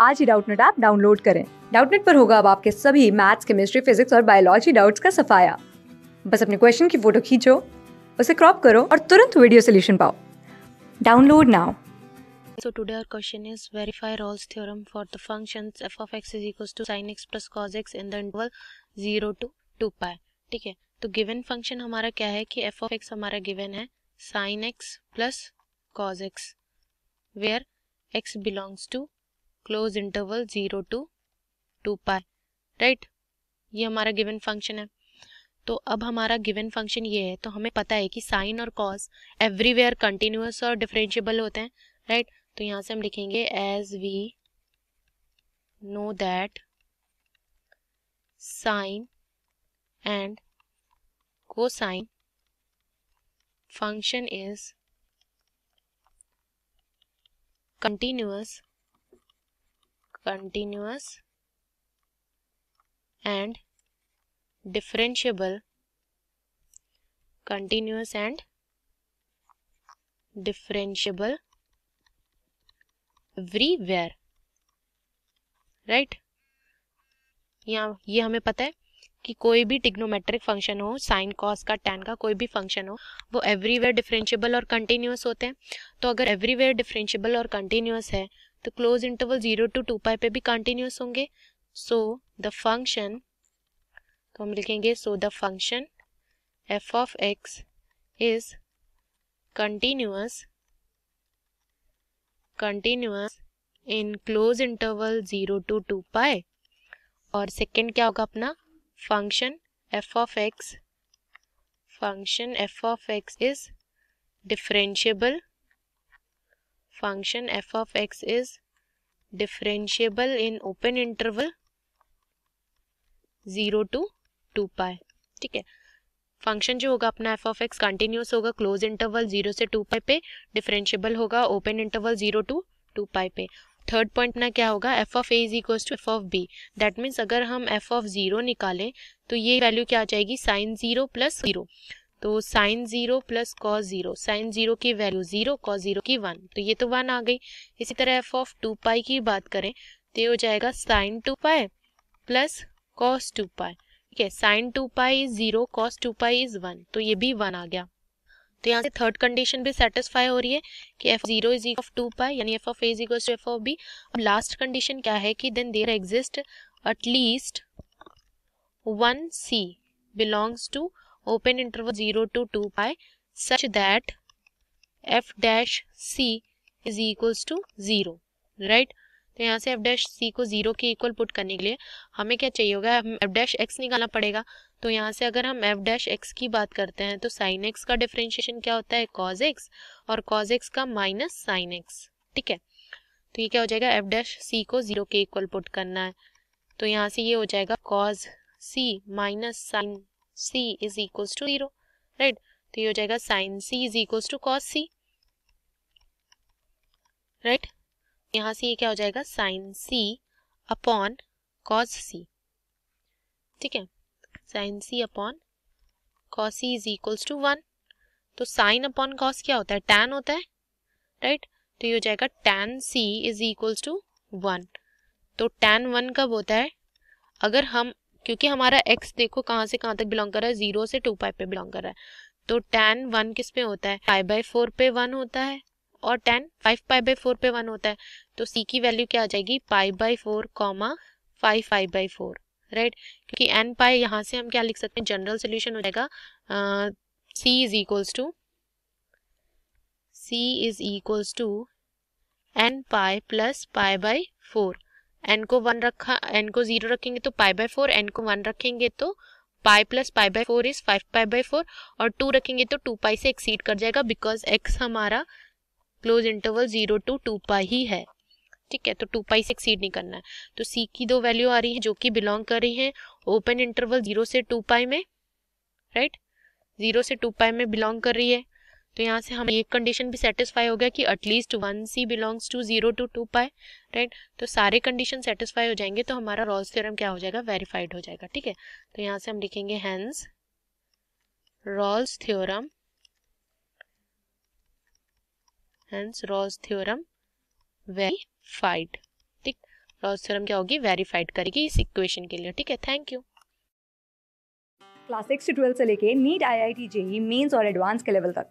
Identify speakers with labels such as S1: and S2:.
S1: आज ही Doubtnut app download करें। डाउटनेट पर होगा अब आपके सभी मैथ्स, केमिस्ट्री, फिजिक्स और बायोलॉजी डाउट्स का सफाया। बस अपने क्वेश्चन की फ़ोटो खींचो, उसे क्रॉप करो और तुरंत वीडियो सोल्यूशन पाओ। Download now.
S2: So today our question is, verify Rolle's theorem for the functions f of x is equals to sin x plus cos x in the interval 0 to 2 pi. ठीक है? तो given function हमारा क्या है कि f of x हमारा given है sin x plus cos x, where x belongs to close interval zero to two pi right ये हमारा गिवन फ़ंक्शन है तो अब हमारा गिवन फ़ंक्शन ये है तो हमें पता है कि साइन और कॉस एवरीवेयर कंटिन्यूस और डिफरेंशिएबल होते हैं राइट right? तो यहाँ से हम लिखेंगे as we know that sine and cosine function is continuous continuous and differentiable, continuous and differentiable everywhere right right? यहाँ, ये हमें पता है कि कोई भी टिग्नोमेट्रिक फ़ंक्शन हो साइन कॉस का टेन का, कोई भी फ़ंक्शन हो, वो एवरीवेयर डिफरेंशिएबल और कंटिन्यूस होते हैं तो अगर एवरीवेयर डिफरेंशिएबल और कंटिन्यूस है तो close interval zero to two pi पे भी कंटिन्यूस होंगे। सो द फ़ंक्शन तो हम लिखेंगे so the function f of x is continuous continuous in close interval zero to two pi और सेकेंड क्या होगा अपना? Function f of x function f of x is differentiable function f of x is differentiable in open interval 0 to 2 pi. ठीक है? Function जो होगा अपना f of x continuous होगा क्लोज इंटरवल ज़ीरो से टू पाई पे differentiable होगा open interval zero to two pi पे. थर्ड पॉइंट ना क्या होगा? F of a is to f of b that means अगर हम एफ़ ऑफ़ ज़ीरो निकालें तो ये वैल्यू क्या आ जाएगी? साइन ज़ीरो प्लस ज़ीरो तो sine zero plus cos zero sine zero की वैल्यू ज़ीरो कॉस ज़ीरो की वन तो ये तो वन आ गई। इसी तरह एफ़ ऑफ़ टू पाई की बात करें तो ये हो जाएगा sine two pi plus cos two pi ठीक है sine two pi is zero cos two pi is one तो ये भी वन आ गया। तो यहाँ से थर्ड कंडीशन भी सेटिस्फाई हो रही है कि f zero is of two pi यानी f of a is equal to f of b अब लास्ट कंडीशन क्या है कि then there exist at least one c belongs to open interval 0 to 2 pi such that f dash c is equals to 0 right तो यहाँ से F dash C को zero के equal put करने के लिए हमें क्या चाहिए होगा? एफ़ डैश एक्स निकालना पड़ेगा। तो यहाँ से अगर हम एफ़ डैश एक्स की बात करते हैं तो साइन एक्स का डिफ्रेंशिएशन क्या होता है? कॉज एक्स और कॉज एक्स का माइनस साइन एक्स ठीक है? तो ये क्या हो जाएगा? एफ़ डैश सी को ज़ीरो के इक्वल पुट करना है। तो यहाँ से ये हो जाएगा cos c minus sine c is equals to zero right तो ये हो जाएगा sine c is equals to cos c right यहाँ से ये क्या हो जाएगा? Sine c upon cos c ठीक है? Sine c upon cos c is equals to one तो साइन अपॉन कॉस क्या होता है? टैन होता है राइट तो ये हो जाएगा tan c is equals to one तो टैन वन कब होता है? अगर हम क्योंकि हमारा एक्स देखो कहाँ से कहाँ तक बिलोंग कर रहा है? ज़ीरो से टू पाई पे बिलोंग कर रहा है। तो टेन वन किस पे होता है? फाइव बाई फोर पे वन होता है और ten five pi by four पे वन होता है। तो सी की वैल्यू क्या आ जाएगी? Pi by four comma five five by four right क्योंकि एन पाई यहाँ से हम क्या लिख सकते हैं? जनरल सोल्यूशन हो जाएगा। C is equals to c is equals to n pi plus pi by four n को वन रखा एन को ज़ीरो रखेंगे तो पाई बाय फोर एन को वन रखेंगे तो pi plus pi by four is five pi by four और two रखेंगे तो टू पाई से एक्सीड कर जाएगा बिकॉज़ एक्स हमारा close interval zero to two pi ही है। ठीक है तो टू पाई से एक्सीड नहीं करना है। तो सी की दो वैल्यू आ रही है जो कि बिलोंग कर रही है ओपन इंटरवल ज़ीरो से टू पाई में राइट ज़ीरो से टू पाई में बिलोंग कर रही है। तो यहाँ से हमें एक कंडीशन भी सेटिस्फाई हो गया कि at least one c belongs to zero to two pi right तो सारे कंडीशन सेटिस्फाई हो जाएँगे तो हमारा रॉल्स थ्योरम क्या हो जाएगा? वेरीफाइड हो जाएगा, ठीक है? तो यहाँ से हम लिखेंगे hence Rolle's theorem hence Rolle's theorem verified ठीक? रॉस थ्योरम क्या होगी? वेरीफाइड करेगी इस इक्वेशन के लिए, ठीक है? थैंक यू
S1: क्लास सिक्स से ट्वेल्थ से लेके NEET I I T JEE mains और एडवांस के लेवल तक।